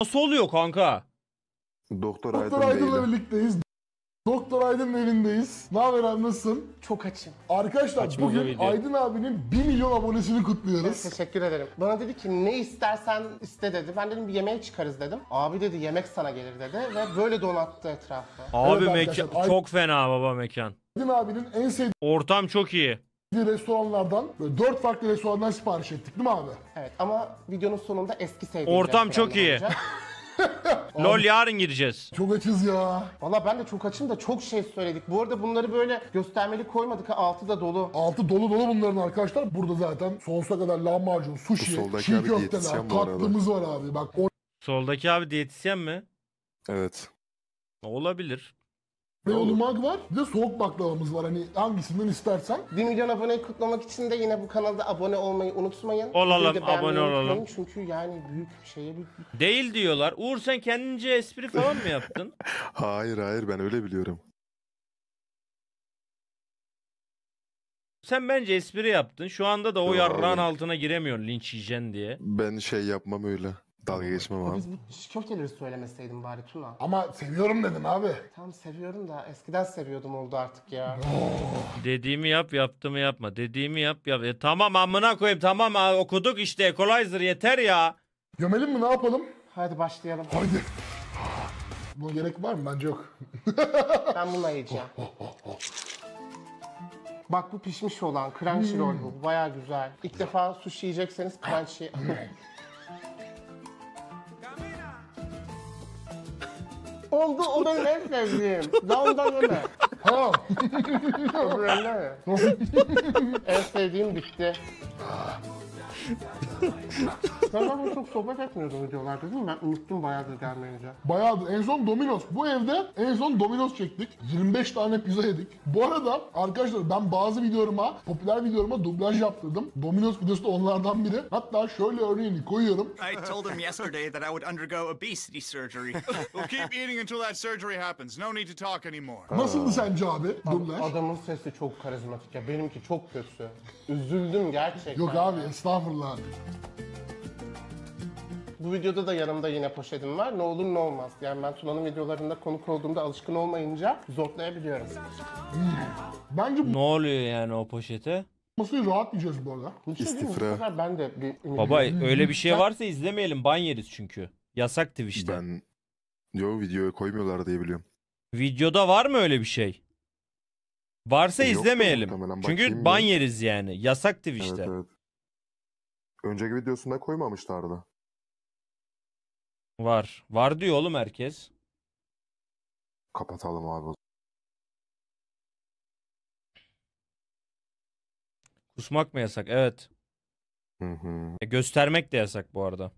Nasıl oluyor kanka? Doktor, Doktor Aydın Aydın'la Bey'le. birlikteyiz. Doktor Aydın'ın evindeyiz. Ne haber abi nasılsın? Çok açım. Arkadaşlar Açma bugün. Aydın abinin 1 milyon abonesini kutluyoruz. Teşekkür ederim. Bana dedi ki ne istersen iste dedi. Ben dedim bir yemeğe çıkarız dedim. Abi dedi yemek sana gelir dedi ve böyle donattı etrafı. Abi Evet mekan arkadaşlar, ay- çok fena baba mekan. Aydın abinin en sevdiği Ortam çok iyi. Restoranlardan, böyle 4 farklı restorandan sipariş ettik değil mi abi? Evet ama videonun sonunda eski sevdiğim Ortam çok iyi. olacak. Lol yarın gireceğiz. Çok açız ya. Valla ben de çok açım da çok şey söyledik. Bu arada bunları böyle göstermeli koymadık ha altı da dolu. Altı dolu dolu bunların arkadaşlar. Burada zaten sonsuza kadar lahmacun, sushi, soldaki çiğ abi köfteler, diyetisyen bu arada. tatlımız var abi. Bak Soldaki abi diyetisyen mi? Evet. Olabilir. Oreo mag var. Bir de soğuk baklavamız var. Hani hangisinden istersen. 1 milyon aboneyi kutlamak için de yine bu kanalda abone olmayı unutmayın. Olalım, Videoyu da beğenmeyi abone olalım. unutmayın Çünkü yani büyük bir şeye büyük bir Değil diyorlar. Uğur sen kendince espri falan mı yaptın? Hayır hayır ben öyle biliyorum. Sen bence espri yaptın. Şu anda da o Yo, yarrağın altına giremiyorsun linç yiyeceksin diye. Ben şey yapmam öyle. Dalga geçmem abi. Biz bu köfteleri söylemeseydin bari Tuna. Ama seviyorum dedim abi. Tam seviyorum da eskiden seviyordum oldu artık ya. Dediğimi yap, yaptığımı yapma. Dediğimi yap, yap. E, tamam amına koyayım. Tamam ha, okuduk işte Equalizer yeter ya. Gömelim mi ne yapalım? Hadi başlayalım. Haydi. Buna gerek var mı? Bence yok. Ben bunu yiyeceğim. Bak bu pişmiş olan crunchy roll bu. Baya güzel. İlk defa sushi yiyecekseniz crunchy. Oldu o benim en sevdiğim. Ondan yeme. Ha. Öbürlerine mi? en sevdiğim bitti. Sen zaten çok sohbet etmiyordun videolarda değil mi? Ben unuttum bayağıdır gelmeyince. Bayağıdır. En son Domino's. Bu evde en son Domino's çektik. 25 tane pizza yedik. Bu arada arkadaşlar ben bazı videolarıma, popüler videolarıma dublaj yaptırdım. Domino's videosu da onlardan biri. Hatta şöyle örneğini koyuyorum. I told him yesterday that I would undergo obesity surgery. Well, keep eating until that surgery happens. No need to talk anymore. Nasıldı sence abi dublaj? Adamın sesi çok karizmatik ya. Benimki çok kötü. Üzüldüm gerçekten. Yok abi estağfurullah. Bu videoda da yanımda yine poşetim var. Ne olur ne olmaz. Yani ben Tuna'nın videolarında konuk olduğumda alışkın olmayınca zorlayabiliyorum. Bence Ne oluyor yani o poşete? bu masayı rahat yiyeceğiz bu arada. Bu şey değil mi? Bu İstifra. sefer ben de bir... Baba öyle bir şey varsa izlemeyelim. Ban yeriz çünkü. Yasak Twitch'te. Ben Yo videoya koymuyorlar diye biliyorum. Videoda var mı öyle bir şey? Varsa Yoktur izlemeyelim. muhtemelen, Çünkü ban bir. yeriz yani. Yasak Twitch'te. Evet evet. Önceki videosunda koymamışlardı. Var. Var diyor oğlum herkes. Kapatalım abi. Kusmak mı yasak? Evet. Hı hı. E, göstermek de yasak bu arada.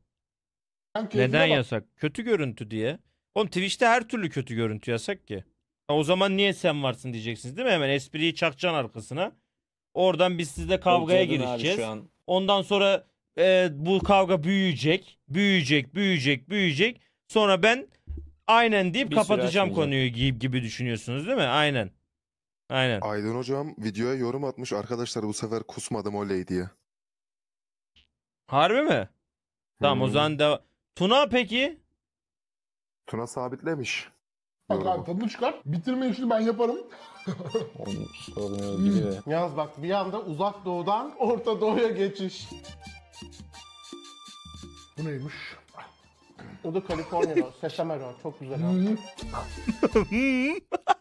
Keyfine Neden bak- yasak? Kötü görüntü diye. Oğlum Twitch'te her türlü kötü görüntü yasak ki. Ha, o zaman niye sen varsın diyeceksiniz değil mi? Hemen espriyi çakacaksın arkasına. Oradan biz sizle kavgaya abi girişeceğiz. şu an. Ondan sonra e, bu kavga büyüyecek. Büyüyecek, büyüyecek, büyüyecek. Sonra ben aynen deyip Bir süre kapatacağım konuyu gibi, gibi düşünüyorsunuz değil mi? Aynen. Aynen. Aydın hocam videoya yorum atmış. Arkadaşlar bu sefer kusmadım oley diye. Harbi mi? Tamam o Hmm. zaman da Tuna peki? Tuna sabitlemiş. Bak abi tadını çıkar. Bitirme işini ben yaparım. Oğlum sormuyor gibi. Yalnız bak bir anda uzak doğudan Orta Doğu'ya geçiş. Bu neymiş? O da California roll, sesame roll. Çok güzel abi.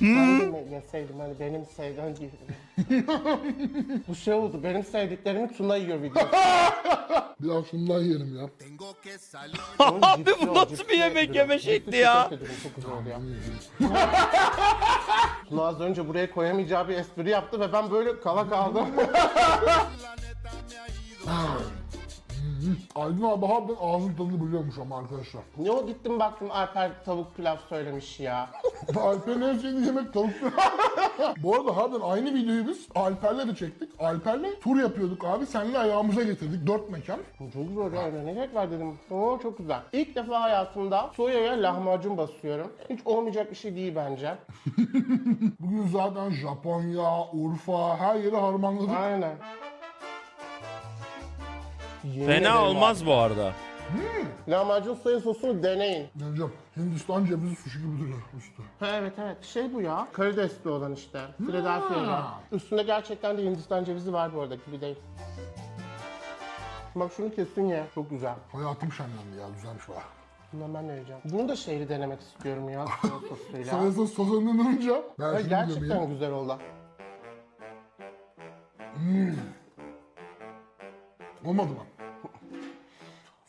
Ben de mi yeseydim hani benim sevdiğim gibi. Bu şey oldu. Benim sevdiklerimi Tuna yiyor videosu. Biraz şundan yiyelim ya. Abi bu nasıl bir yemek yeme şekli ya? Çok güzel oldu ya. Tuna az önce buraya koyamayacağı bir espri yaptı ve ben böyle kala kaldım. Aydın abi harbiden ağzın tadını biliyormuş ama arkadaşlar. ne o gittim baktım Alper tavuk pilav söylemiş ya. Alper'in en sevdiği yemek tavuk Bu arada harbiden aynı videoyu biz Alper'le de çektik. Alper'le tur yapıyorduk abi. Seninle ayağımıza getirdik. Dört mekan. Bu Çok zor ya ne gerek var dedim. Oo çok güzel. İlk defa hayatımda soyaya lahmacun basıyorum. Hiç olmayacak bir şey değil bence. Bugün zaten Japonya, Urfa her yeri harmanladık. Aynen. Yemin Fena olmaz abi. bu arada. Lahmacun soya sosunu deneyin. Deneyeceğim. Hindistan cevizi sushi gibi duruyor üstü. Ha, evet evet şey bu ya. Karidesli olan işte. Philadelphia'da. Üstünde gerçekten de Hindistan cevizi var bu arada gibi değil. Bak şunu kesin ye. Çok güzel. Hayatım şenlendi ya güzelmiş var. Bundan ben de yiyeceğim. Bunu da şeyli denemek istiyorum ya. Soya sosuyla. Soya sos sos önlenince ben Ha, şimdi gerçekten gömeyim. güzel oldu. Olmadı mı?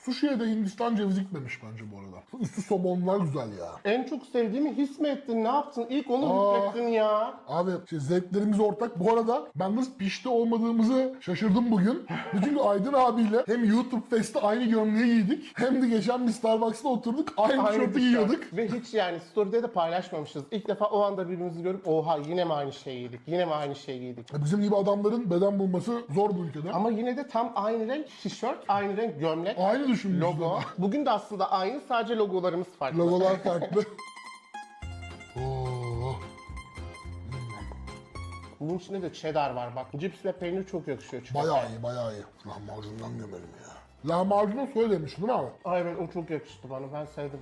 Sushi'ye de Hindistan cevizi gitmemiş bence bu arada. Üstü somonlar güzel ya. En çok sevdiğimi his mi ettin? Ne yaptın? İlk onu Aa. ya. Abi şey, zevklerimiz ortak. Bu arada ben nasıl pişti olmadığımızı şaşırdım bugün. Çünkü Aydın abiyle hem YouTube Fest'te aynı gömleği giydik. Hem de geçen bir Starbucks'ta oturduk. Aynı, Aynı tişörtü giyiyorduk. Ve hiç yani story'de de paylaşmamışız. İlk defa o anda birbirimizi görüp oha yine mi aynı şeyi giydik? Yine mi aynı şeyi giydik? Ya Bizim gibi adamların beden bulması zor bu ülkede. Ama yine de tam aynı renk tişört, aynı renk gömlek, Aynı düşünmüşüz logo. Bugün de aslında aynı sadece logolarımız farklı. Logolar farklı. Oo. Bunun içinde de cheddar var bak. Cipsle peynir çok yakışıyor çünkü. Bayağı iyi, bayağı iyi. Lahmacundan gömelim ya. Lahmacunu söylemiş değil mi abi? Ay evet o çok yakıştı bana ben sevdim.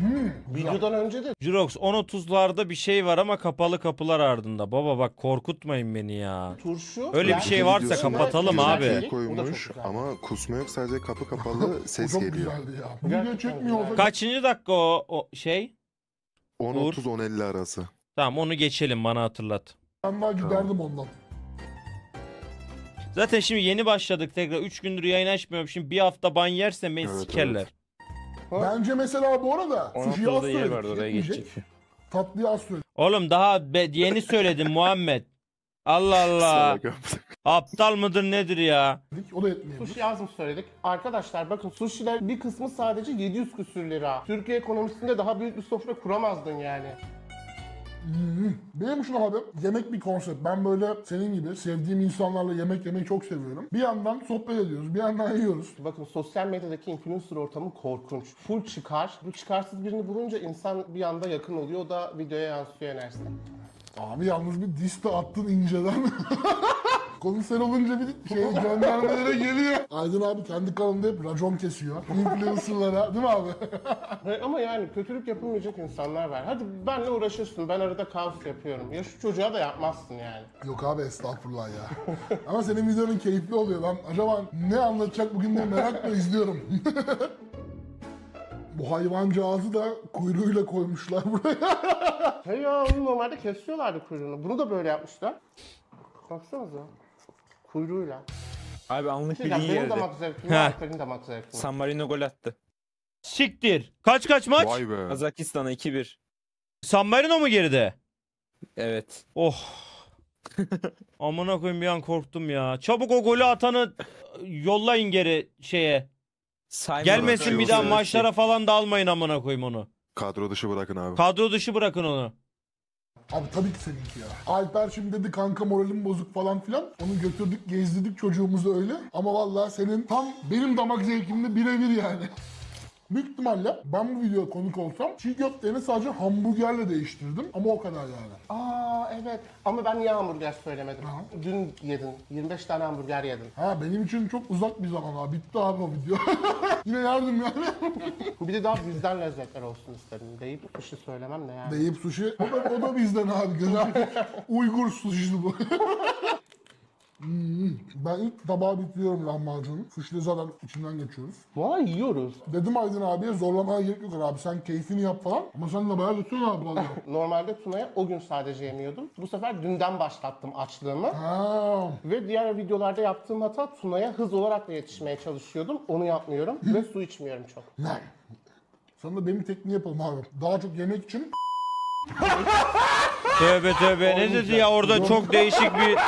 Hmm, Videodan önce de Jirox 10.30'larda bir şey var ama kapalı kapılar ardında. Baba bak korkutmayın beni ya. turşu. Öyle bir yani şey varsa kapatalım abi. şey. Koymuş ama kusma yok sadece kapı kapalı ses çok geliyor. güzeldi ya. Video çekmiyor güzel. Kaçıncı dakika o, o şey? 10.30-10.50 arası. Tamam onu geçelim bana hatırlat. ben daha giderdim ondan. Zaten şimdi yeni başladık tekrar. 3 gündür yayın açmıyorum. Şimdi bir hafta ban yersem beni Evet, sikerler. Bence mesela bu arada sushi'yi az 16'da yer söyledik. vardı oraya yetmeyecek. geçecek. Tatlıyı az söyledik. Oğlum daha be- yeni söyledim Muhammed. Allah Allah. Aptal mıdır nedir ya? O da yetmeyebilir. Sushi yazmış söyledik. Arkadaşlar bakın sushi'ler bir kısmı sadece 700 küsür lira. Türkiye ekonomisinde daha büyük bir sofra kuramazdın yani. Benim şunu abi yemek bir konsept. Ben böyle senin gibi sevdiğim insanlarla yemek yemeyi çok seviyorum. Bir yandan sohbet ediyoruz, bir yandan yiyoruz. Bakın sosyal medyadaki influencer ortamı korkunç. Full çıkar. Bu çıkarsız birini bulunca insan bir anda yakın oluyor. O da videoya yansıyor enerjisi. Abi yalnız bir diss de attın inceden. Konu sen olunca bir şey göndermelere geliyor. Aydın abi kendi kanalında hep racon kesiyor. Influencerlara değil mi abi? Ve- Ama yani kötülük yapılmayacak insanlar var. Hadi benle uğraşırsın. Ben arada kaos yapıyorum. Ya şu çocuğa da yapmazsın yani. Yok abi estağfurullah ya. Ama senin videonun keyifli oluyor. Ben acaba ne anlatacak bugün de merakla izliyorum. Bu hayvancağızı da kuyruğuyla koymuşlar buraya. Hey ya normalde kesiyorlardı kuyruğunu. Bunu da böyle yapmışlar. Baksanıza. Kuyruğuyla. Abi anlık bilgi benim geldi. damak zevkim, damak zevkim. San Marino gol attı. Siktir. Kaç kaç maç? Vay be. Kazakistan'a 2-1. San Marino mu geride? Evet. Oh. Amına koyayım bir an korktum ya. Çabuk o golü atanı yollayın geri şeye. Sayma Gelmesin bir daha maçlara falan da almayın amına koyayım onu. Kadro dışı bırakın abi. Kadro dışı bırakın onu. Abi tabii ki seninki ya. Alper şimdi dedi kanka moralim bozuk falan filan. Onu götürdük gezdirdik çocuğumuzu öyle. Ama vallahi senin tam benim damak zevkimle birebir yani. Büyük ihtimalle ben bu videoya konuk olsam çiğ köfteni sadece hamburgerle değiştirdim. Ama o kadar yani. Aa evet. Ama ben niye hamburger söylemedim? Aha. Dün yedin. 25 tane hamburger yedin. Ha benim için çok uzak bir zaman abi. Bitti abi o video. Yine yardım yani. Bir de daha bizden lezzetler olsun istedim. Deyip şey söylemem de yani. Deyip sushi. O da, o da bizden abi. Güzel. Uygur sushi bu. Hmm, Ben ilk tabağı bitiriyorum lahmacunu. Sushi de zaten içinden geçiyoruz. Valla yiyoruz. Dedim Aydın abiye zorlamaya gerek yok abi sen keyfini yap falan. Ama sen de bayağı tutuyorsun abi vallahi. Normalde Tuna'ya o gün sadece yemiyordum. Bu sefer dünden başlattım açlığımı. ha. Ve diğer videolarda yaptığım hata Tuna'ya hız olarak da yetişmeye çalışıyordum. Onu yapmıyorum ve su içmiyorum çok. Ne? Sana da benim tekniği yapalım abi. Daha çok yemek için Tövbe tövbe ne dedi ya orada çok değişik bir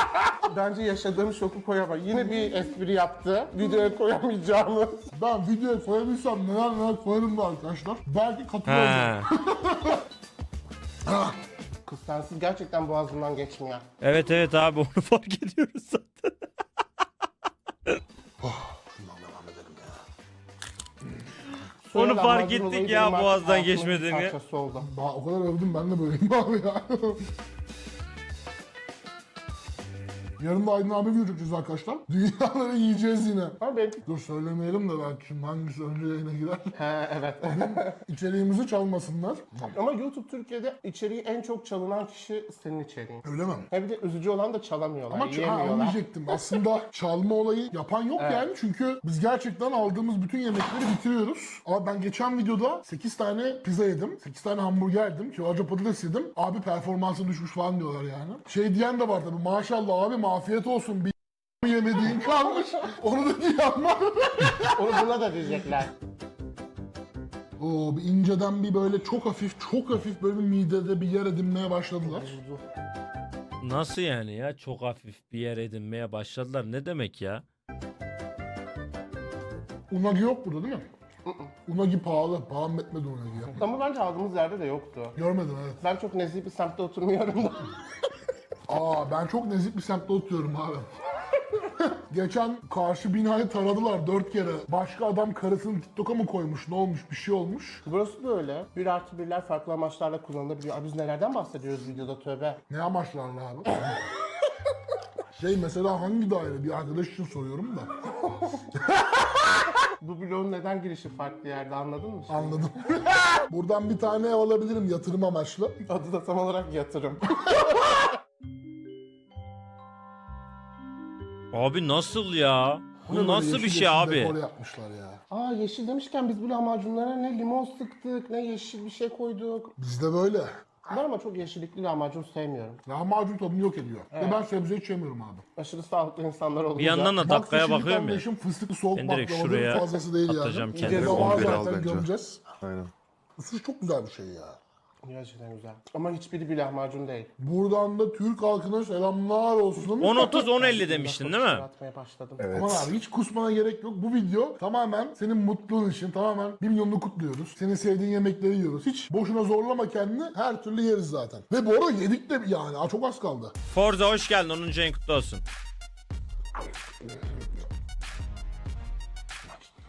Bence yaşadığım şoku koyamam. Yine bir espri yaptı. Videoya koyamayacağımı. ben videoya koyabilsem neler neler koyarım da arkadaşlar. Belki katılırım. Kız sensiz gerçekten boğazımdan geçmiyor. Evet evet abi onu fark ediyoruz zaten. Onu fark ettik ya boğazdan geçmediğini. parçası oldu. Daha o kadar övdüm ben de böyleyim abi ya. Yarın da Aydın abi çekeceğiz arkadaşlar. Dünyaları yiyeceğiz yine. Ama benim... Dur söylemeyelim de belki şimdi hangisi önce yayına girer. He evet. İçeriğimizi çalmasınlar. Ama YouTube Türkiye'de içeriği en çok çalınan kişi senin içeriğin. Öyle mi? Hem bir de üzücü olan da çalamıyorlar, Ama ha, onu diyecektim. Aslında çalma olayı yapan yok yani. Çünkü biz gerçekten aldığımız bütün yemekleri bitiriyoruz. Ama ben geçen videoda 8 tane pizza yedim. 8 tane hamburger yedim. Kiloca patates yedim. Abi performansı düşmüş falan diyorlar yani. Şey diyen de var tabii. Maşallah abi afiyet olsun. Bir yemediğin kalmış. Onu da var. Onu buna da diyecekler. Oo, bir inceden bir böyle çok hafif çok hafif böyle bir midede bir yer edinmeye başladılar. Nasıl yani ya? Çok hafif bir yer edinmeye başladılar. Ne demek ya? Unagi yok burada değil mi? Unagi pahalı. Pahalı etmedi Unagi'ye. Ama bence aldığımız yerde de yoktu. Görmedim evet. Ben çok nezih bir semtte oturmuyorum da. Aa ben çok nezih bir semtte oturuyorum abi. Geçen karşı binayı taradılar dört kere. Başka adam karısını TikTok'a mı koymuş? Ne olmuş? Bir şey olmuş. Burası da öyle. Bir artı birler farklı amaçlarla kullanılabiliyor. Abi biz nelerden bahsediyoruz videoda tövbe. Ne amaçlarla abi? şey mesela hangi daire? Bir arkadaş için soruyorum da. Bu bloğun neden girişi farklı yerde anladın mı? şimdi? Anladım. Buradan bir tane ev alabilirim yatırım amaçlı. Adı da tam olarak yatırım. Abi nasıl ya? Bu ne Bu böyle nasıl bir yeşil şey yeşil abi? Dekor yapmışlar ya. Aa yeşil demişken biz bu lahmacunlara ne limon sıktık ne yeşil bir şey koyduk. Bizde böyle. Ben ama çok yeşillikli lahmacun sevmiyorum. Lahmacun tadını yok ediyor. Ve ben sebze hiç yemiyorum abi. Aşırı sağlıklı insanlar olunca. Bir yandan da Bak dakikaya yeşillik bakıyorum ya. anlayışım fıstıklı soğuk Ben direkt şuraya fazlası değil atacağım yani. kendimi. Gece var 11 al zaten bence. gömeceğiz. Aynen. Isır çok güzel bir şey ya. Gerçekten güzel. Ama hiçbiri bir lahmacun değil. Buradan da Türk halkına selamlar olsun. 10.30-10.50 demiştin değil mi? Atmaya başladım. Evet. Aman abi hiç kusmana gerek yok. Bu video tamamen senin mutluluğun için tamamen bir milyonunu kutluyoruz. Senin sevdiğin yemekleri yiyoruz. Hiç boşuna zorlama kendini. Her türlü yeriz zaten. Ve bu arada yedik de yani. Aa, çok az kaldı. Forza hoş geldin. 10. ayın kutlu olsun.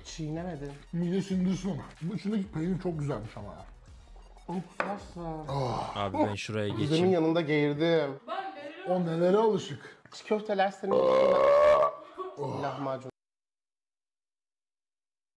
Çiğnemedin. Mide sindirsin. Bu içindeki peynir çok güzelmiş ama ya. Onu kusarsın. Abi ben şuraya Gizemin geçeyim. yanında geğirdim. O nelere alışık. Çiğ köfteler senin için. Lahmacun.